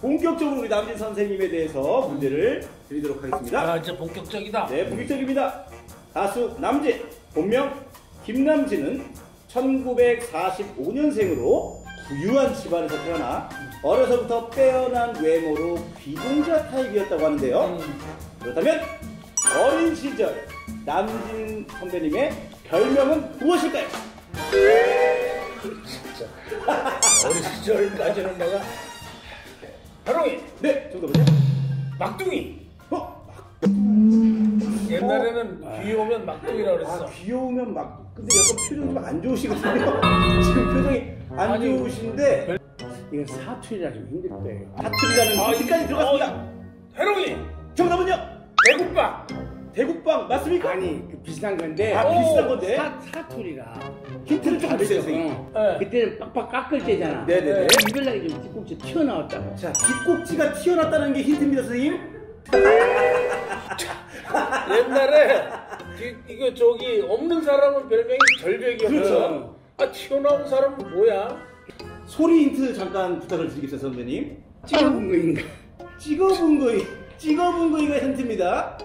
본격적으로 우리 남진 선생님에 대해서 문제를 드리도록 하겠습니다. 아 진짜 본격적이다. 네, 본격적입니다. 가수 남진, 본명 김남진은 1945년생으로 부유한 집안에서 태어나 어려서부터 빼어난 외모로 비공자 타입이었다고 하는데요. 음, 그렇다면 어린 시절 남진 선배님의 별명은 무엇일까요? 어린 시절까지는 내가 하롱이 네, 정답은요? 막둥이. 어? 옛날에는 비 오면 막둥이라고 아, 그랬어. 귀여우면 막 근데 약간 표정이 좀 안 좋으시거든요. 지금 표정이 안 아니, 좋으신데 이건 사투리라 좀 힘들 거예요. 사투리라는 아, 힌트까지 들어갔습니다. 해롱이 정답은요? 대국밥. 대국빵 맞습니까? 아니 그 비슷한 건데 아, 비슷한 건데? 사, 사투리가 힌트를 조금 주세요, 선생님. 어. 네. 그때는 빡빡 깎을 때잖아. 네네네. 이별나게 좀 뒤꿈치 튀어나왔다고. 자, 뒷꼭지가 튀어났다는 게 힌트입니다, 선생님. 옛날에 이- 이거 저기 없는 사람은 별명이 절벽이었거든. 그렇죠. 아 튀어나온 사람은 뭐야? 소리 힌트 잠깐 부탁을 드리겠습니다, 선배님. 찍어본 거인가? 찍어본 거이, 찍어본 거이가 힌트입니다.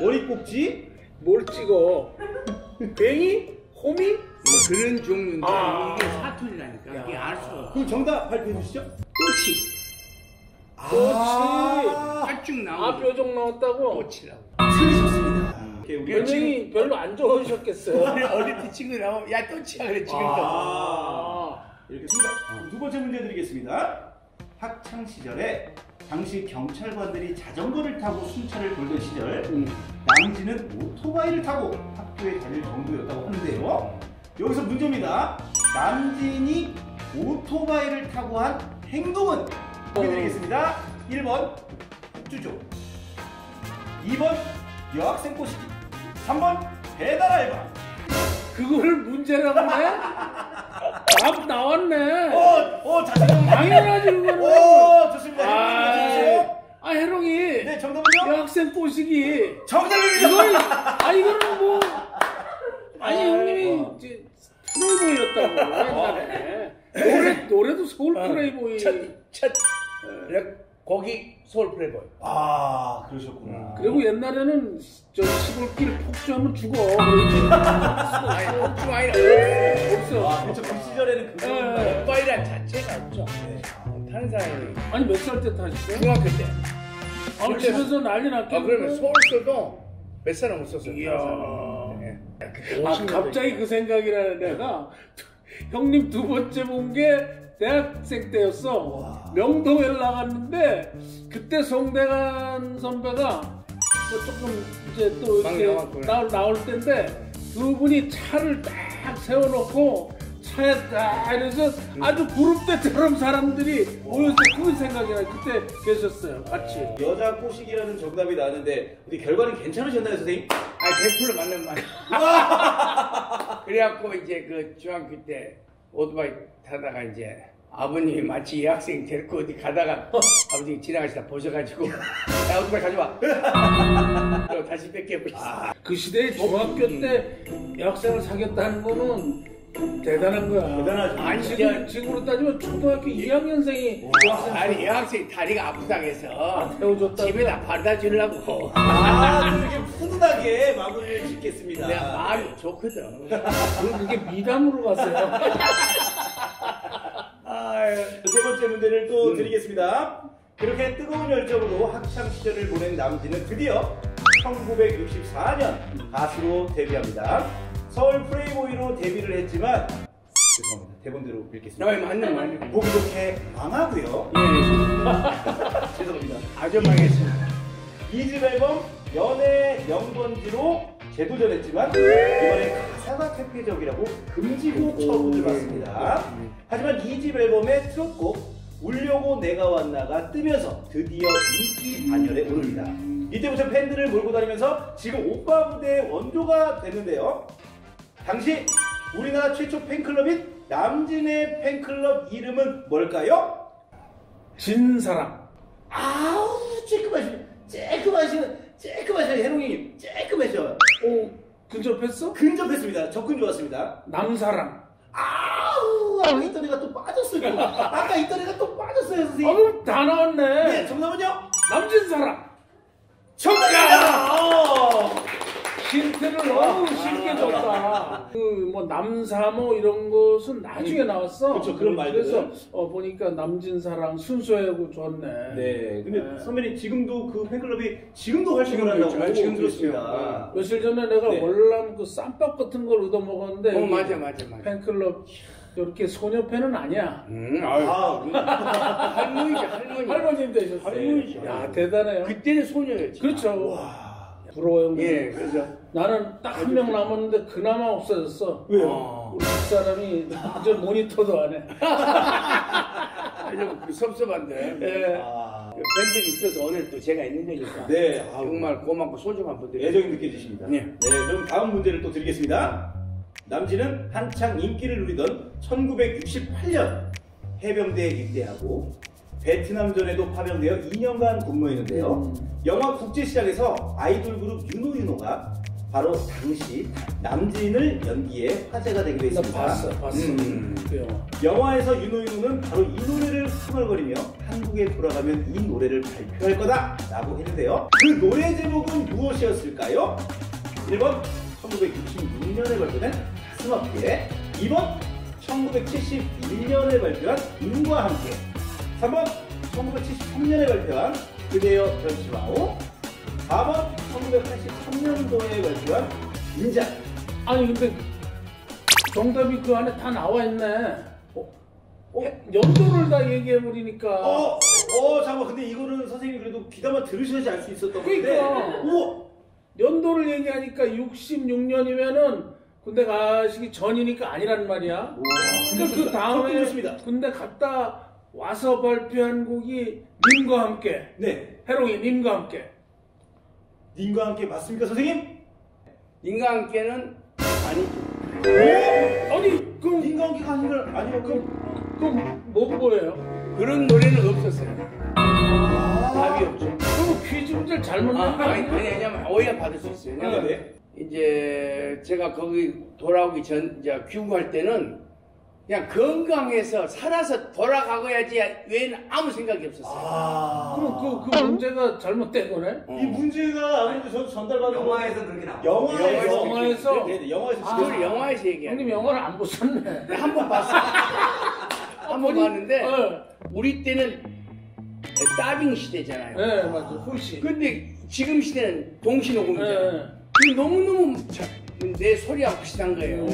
머리꼭지, 뭘 찍어? 뱅이? 호미? 뭐 그런 종류인데 아. 이게 사투리라니까. 이게 알 수가 없어. 그럼 정답 발표해 주시죠. 꼬치. 아, 쭉아 나오는 뾰족 나왔다고? 꼬치라고. 틀리셨습니다. 지금 별명이 별로 안 좋으셨겠어요. 어릴 때 친구라고 야 또치야 그래 지금도. 아, 이렇게 습니다 두 번째 문제 드리겠습니다. 학창 시절에 당시 경찰관들이 자전거를 타고 순찰을 돌던 시절 음. 남진은 오토바이를 타고 학교에 다닐 정도였다고 하는데요. 여기서 문제입니다. 남진이 오토바이를 타고 한 행동은 보기 드리겠습니다. 1번 북주조 2번 여학생 꼬시기 3번 배달 알바 그거를 문제라고 해? 답 나왔네. 어, 어, 자신감 당연하지 그거는. 오, 좋습니다. 아. 아 해롱이 네, 정답은요? 여학생 꼬시기. 정답입니다. 이걸 아 이거는 뭐 아니 아, 형님이 어. 이제 플레이보이였다고 옛날에 노래 노래도 서울 플레이보이. 첫, 첫 렉- 거기 서울 플레이보이. 아, 그러셨구나. 그리고 옛날에는 저 시골길 폭주하면 죽어. 폭주 아니라 없어. 아, 그렇죠. 그 시절에는 그 예. 정도인가요? 오토바이란 자체가 없죠. 네. 사람이 아니 몇 살 때 타셨어요? 중학교 때. 아 그때- 집에서 난리 났겠네. 아 그러면 서울서도 몇 사람 없었어요. 이야. 예. 아 갑자기 그 생각이 나네 내가 형님 두 번째 본 게 대학생 때였어 와. 명동에 나갔는데 그때 송대관 선배가 뭐 조금 이제 또 막 이렇게 나왔구나. 나올 때인데 두 분이 차를 딱 세워놓고 딱 이래서 아주 때처럼 사람들이 모여서 그 생각이 나 그때 계셨어요 같이 여자 꼬시기라는 정답이 나왔는데 우리 결과는 괜찮으셨나요, 선생님? 아100% 맞는 말. 그래갖고 이제 그 중학교 때 오토바이 타다가 이제 아버님이 마치 여학생 데리고 어디 가다가 아버지 지나가시다 보셔가지고 야 오토바이 가져와. 다시 뺏겨버렸어. 그 시대에 중학교 때 여학생을 사귀었다는 거는 대단한 거야. 대단하죠. 아니, 지금 지금으로 따지면 초등학교 2학년생이 여학생 아니 여학생 다리가 아프다고 해서 태워줬다. 집에다 바르다 주려고 아, 그렇게 훈훈하게 마무리를 짓겠습니다. 내가 말이 좋거든. 그럼 그게 미담으로 갔어요. 아유. 세 번째 문제를 또 드리겠습니다. 그렇게 뜨거운 열정으로 학창 시절을 보낸 남진은 드디어 1964년 가수로 데뷔합니다. 서울 프레이보이로 데뷔를 했지만 죄송합니다. 대본대로 읽겠습니다. 너 맞는 말. 보기 좋게 망하고요. 예. 죄송합니다. 아주 망했습니다. 2집 앨범 연애 명번지로 재도전했지만 이번에 가사가 퇴폐적이라고 금지곡 처분을 받습니다. 하지만 2집 앨범의 트롯곡 울려고 내가 왔나가 뜨면서 드디어 인기 반열에 오릅니다. 이때부터 팬들을 몰고 다니면서 지금 오빠 무대의 원조가 됐는데요. 당시 우리나라 최초 팬클럽인 남진의 팬클럽 이름은 뭘까요? 진사랑. 아우 쬐끔하시네 쬐끔하시네 쬐끔하시네 해롱이 쬐끔하셔 오 근접했어? 근접했습니다 접근 좋았습니다 남사랑. 아우 아까 있던 애가 또 빠졌어요. 또. 아까 있던 애가 또 빠졌어요, 아, 선생님. 그럼 다 나왔네. 네, 정답은요? 남진 사람. 정답입니다. 어. 힌트를 너무 쉽게 줬다. 그 뭐 남사모 이런 것은 나중에 나왔어. 그쵸, 그런 말들은. 그래서 어, 보니까 남진사랑 순수하고 좋네. 네, 근데 네. 선배님 지금도 그 팬클럽이 지금도 활동을 지금도 한다고 있죠. 지금도 들었습니다. 며칠 전에 내가 네. 월남 그 쌈밥 같은 걸 얻어 먹었는데 어 맞아 맞아 맞아. 팬클럽 이렇게 소녀 팬은 아니야. 음, 아유. 아, 할머니죠 할머니. 할머님 되셨어요. 할머니죠. 야 대단해요. 그때는 소녀였지. 그렇죠. 와. 부러워요. 예, 그래서 나는 딱 한 명 남았는데 그나마 없어졌어. 왜요? 어, 우리 집사람이 저 모니터도 안 해. 좀 섭섭한데. 예. 아, 그 팬들이 있어서 오늘 또 제가 있는 거니까. 네, 아우, 정말 고맙고 소중한 분들이. 애정이 느껴지십니다. 네. 네, 그럼 다음 문제를 또 드리겠습니다. 남진은 한창 인기를 누리던 1968년 해병대에 입대하고 베트남전에도 파병되어 2년간 근무했는데요. 음. 영화 국제시장에서 아이돌 그룹 유노유노가 바로 당시 남진을 연기해 화제가 되기도 나 했습니다. 봤어, 봤어. 음. 그 영화. 영화에서 유노유노는 바로 이 노래를 흥얼거리며 한국에 돌아가면 이 노래를 발표할 거다라고 했는데요. 그 노래 제목은 무엇이었을까요? 1번 1966년에 발표된 가슴 아프게 2번 1971년에 발표한 인과 함께 3번 1973년에 발표한 그대여 변치마오 4번 1983년도에 발표한 인자 아니 근데 정답이 그 안에 다 나와 있네. 어? 어? 연도를 다 얘기해 버리니까. 어, 어, 잠깐만. 근데 이거는 선생님이 그래도 귀담아 들으셔야지 알 수 있었던 건데. 그러니까. 오, 연도를 얘기하니까 66년이면은 군대 가시기 전이니까 아니란 말이야. 근데 그 다음에. 군대 갔다 와서 발표한 곡이 님과 함께 네, 해롱이 님과 함께. 님과 함께 맞습니까, 선생님? 인과 함께는 아니죠. 아니 그럼 님과 함께가 아닌 걸 아니요, 그럼. 그럼 뭐 뭐예요? 그런 노래는 없었어요. 아, 답이 없죠. 그럼 퀴즈 문제를 잘못 아, 낸거 아니, 아니야? 아니, 왜냐면 오해가 받을 수 있어요. 네, 왜냐면 네. 이제 제가 거기 돌아오기 전, 이제 귀국할 때는 그냥 건강해서 살아서 돌아가고야지 외에는 아무 생각이 없었어요. 아, 그럼 그, 그 문제가 잘못된 거네? 어. 이 문제가 아무래도 저도 전달받은 영화에서 그렇게 나와. 영화에서 영화에서? 네, 네, 영화에서 아, 그걸 영화에서 얘기해요. 형님 영화를 안 보셨네. 한번 봤어. 한번 본인- 봤는데 어. 우리 때는 따빙 시대잖아요. 네 맞아 훌씨. 근데 지금 시대는 동시녹음이잖아요. 네. 그게 너무너무 자- 내 소리하고 비슷한 거예요.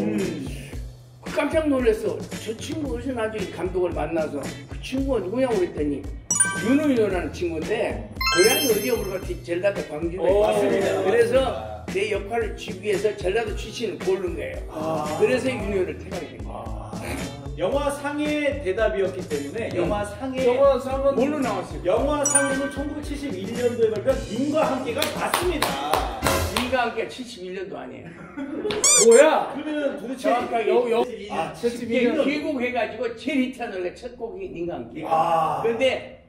음. 깜짝 놀랐어. 저 친구 어디서 나중에 감독을 만나서 그 친구가 누구냐고 그랬더니 윤호윤호라는 친구인데 고향이 어디야 물어봤더니 전라도 광주에 오, 맞습니다. 그래서. 내 역할을 주기 위해서 전라도 출신을 고른 거예요. 아. 그래서 윤호를 택하게 된 거예요. 영화 상의 대답이었기 때문에 영화 상의 영화 상은 뭘로 나왔어요? 영화 상에는 1971년도에 발표한 님과 함께가 맞습니다. 네가 함께 71년도 아니에요. 뭐야? 그러면 도대체 정확하게 여- 여- 아, 72년. 귀국해가지고 제일 히트한 노래 첫 곡이 네가 함께. 아. 근데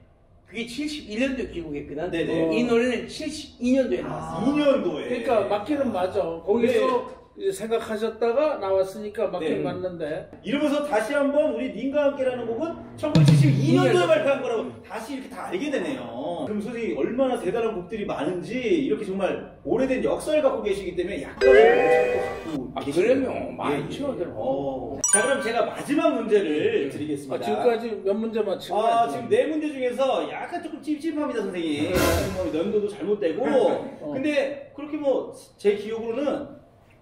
그게 71년도 귀국했거든. 네네. 이 노래는 72년도에 나왔어. 2년도에 그러니까 맞기는 맞아. 거기서 이제 생각하셨다가 나왔으니까 맞긴 네. 맞는데. 이러면서 다시 한번 우리 님과 함께라는 곡은 1972년도에 년. 발표한 거라고 다시 이렇게 다 알게 되네요. 그럼 선생님 얼마나 대단한 곡들이 많은지 이렇게 정말 오래된 역사를 갖고 계시기 때문에 약간의 못 아, 갖고 계시네요. 그러면 많죠, 예, 예. 어. 자 그럼 제가 마지막 문제를 드리겠습니다. 아, 지금까지 몇 문제 맞힌 거야? 아, 지금 네 문제 중에서 약간 조금 찝찝합니다, 선생님. 뭐 연도도 잘못되고. 어. 근데 그렇게 뭐 제 기억으로는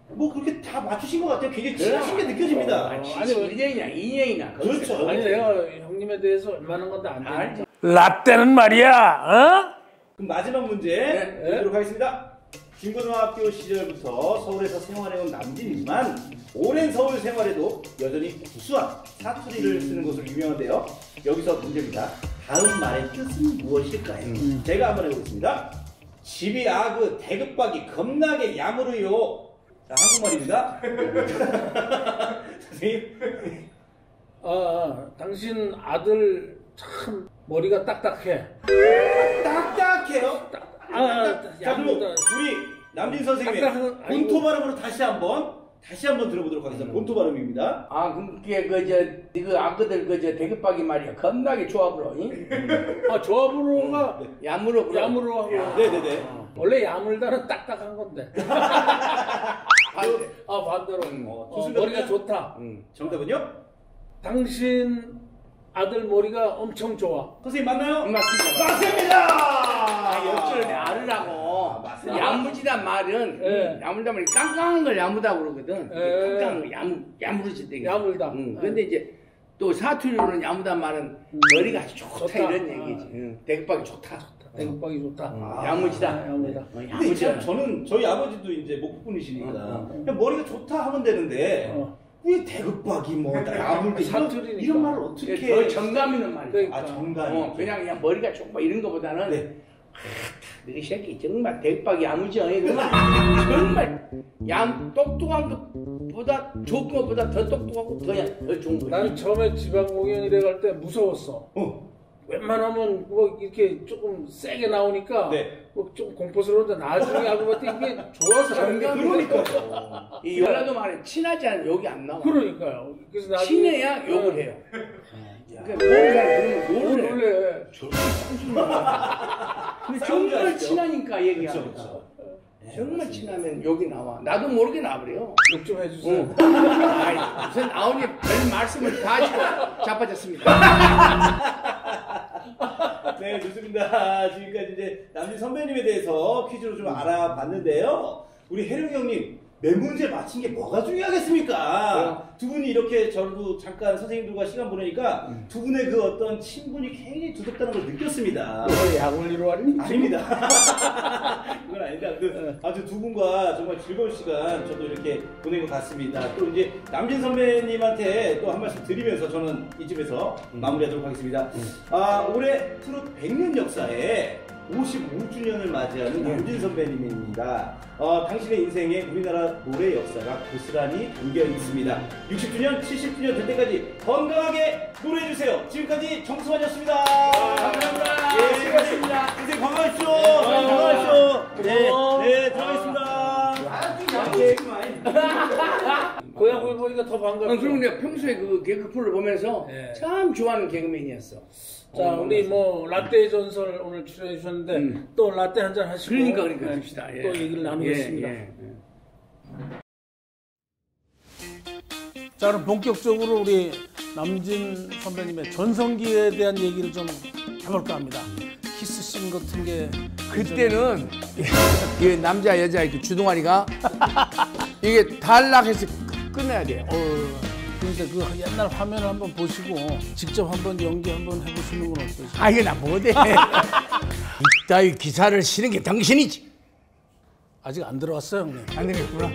뭐 그렇게 다 맞추신 것 같아요. 굉장히 친하신 게 느껴집니다. 아, 아니, 71년이나 2년이나. 그렇죠. 아니 내가 형님에 대해서 웬만한 건데 안 돼. 알죠. 라떼는 말이야, 어? 그럼 마지막 문제 네. 드리도록 하겠습니다. 중고등학교 시절부터 서울에서 생활해온 남진이지만 오랜 서울 생활에도 여전히 구수한 사투리를 쓰는 것으로 유명한데요. 여기서 문제입니다. 다음 말의 뜻은 무엇일까요? 음. 제가 한번 해보겠습니다. 집이 아그 대급박이 겁나게 야무르요. 자, 한국말입니다. 선생님. 아, 아, 당신 아들 참 머리가 딱딱해. 딱딱해요. 아, 자, 그럼. 우리 남진 선생님의 딱딱한- 아이고. 본토 발음으로 다시 한번 다시 한번 들어보도록 하겠습니다. 본토 발음입니다. 아 그게 그저 그 아그들 그저 대급박이 말이야 겁나게 조합으로 잉? 아 조합으로가 야무로 그래. 야무로 하고 네네네. 원래 야물다는 딱딱한 건데. 반대. 아 반대로 어, 어, 좋습니다. 머리가 좋다. 응. 정답은요? 당신 아들 머리가 엄청 좋아. 선생님 맞나요? 맞습니다. 맞습니다. 아, 역전을 알으라고. 맞습니다. 야무지단 말은 예. 야무지단 말이 깡깡한 걸 야무다고 그러거든. 예. 깡깡한 거 야무 야무르지대. 야물다. 응. 예. 근데 이제 또 사투리로는 야무단 말은 머리가 좋다, 좋다. 이런 아. 얘기지. 응. 대급박이 좋다. 대급박이 좋다. 아, 야무지다. 아, 야무지다. 어, 근데. 참 저는 저희 아버지도 이제 목포분이시니까 어, 그냥 머리가 좋다 하면 되는데 어. 왜 대급박이 뭐 야물게 이런, 사투리니까. 이런 말을 어떻게 더 정감 있는 말이야. 그러니까. 아 정답이 어, 그냥 그냥 머리가 좋고 이런 거보다는 네. 너희 새끼 정말 대박이 야무져. 정말 정말 얌 똑똑한 것보다 좋은 것보다 더 똑똑하고 더, 야- 더 좋은 거지. 나는 처음에 지방 공연이래 갈 때 무서웠어. 어. 웬만하면 뭐 이렇게 조금 세게 나오니까 네. 뭐좀 공포스러운데 나중에 알고 봤더니 이게 좋아서 하는 게 그러니까요. 이 연락도 말에 친하지 않으면 욕이 안 나와. 그러니까요. 그래서 나중에 친해야 욕을 어. 해요. 그러니까 뭘 욕을 해. 놀래. 근데 싸운 줄 정말? 친하니까 얘기하는 그렇죠. 거. 정말 친하면 욕이 나와. 나도 모르게 나버려. 욕좀 해주세요. 응. 아이, 무슨 아우니 별 말씀을 다 하시고 자빠졌습니다. 네, 좋습니다. 지금까지 이제 남진 선배님에 대해서 퀴즈로 좀 알아봤는데요. 우리 혜룡이 형님, 몇 문제 맞힌 게 뭐가 중요하겠습니까? 두 분이 이렇게 저도 잠깐 선생님들과 시간 보내니까 두 분의 그 어떤 친분이 굉장히 두텁다는 걸 느꼈습니다. 너 약올리러 왔니? 아닙니다. 그건 아니다. 그, 아주 두 분과 정말 즐거운 시간 저도 이렇게 보낸 것 같습니다. 또 이제 남진 선배님한테 또 한 말씀 드리면서 저는 이쯤에서 마무리하도록 하겠습니다. 아, 올해 트롯 100년 역사에 55주년을 맞이하는 남진 선배님입니다. 어, 당신의 인생에 우리나라 노래 역사가 고스란히 담겨 있습니다. 60주년, 70주년 될 때까지 건강하게 노래해 주세요. 지금까지 정수환이었습니다. 감사합니다. 예, 수고하셨습니다. 선생님 건강하십시오. 선생님 건강하십시오. 네, 고마워. 네, 들어가겠습니다. 고향 보보니까 더 반갑다. 어, 그리고 내가 평소에 그 개그 프로를 보면서 예. 참 좋아하는 개그맨이었어. 자, 어, 우리 뭐 라떼 전설 오늘 출연해 주셨는데 음. 또 라떼 한 잔 하시고 그러니까 그러니까 네, 줍시다. 예. 또 얘기를 나누겠습니다. 예, 예. 자, 그럼 본격적으로 우리 남진 선배님의 전성기에 대한 얘기를 좀 해볼까 합니다. 키스씬 같은 게 그때는 이 남자 여자 이렇게 주둥아리가 이게 단락해서 끝내야 돼. 어, 그러니까 그 옛날 화면을 한번 보시고 직접 한번 연기 한번 해보시는 건 어떠세요? 아 이게 나 못해. 이따위 기사를 쓰는 게 당신이지. 아직 안 들어왔어요, 형님. 안 되겠구나.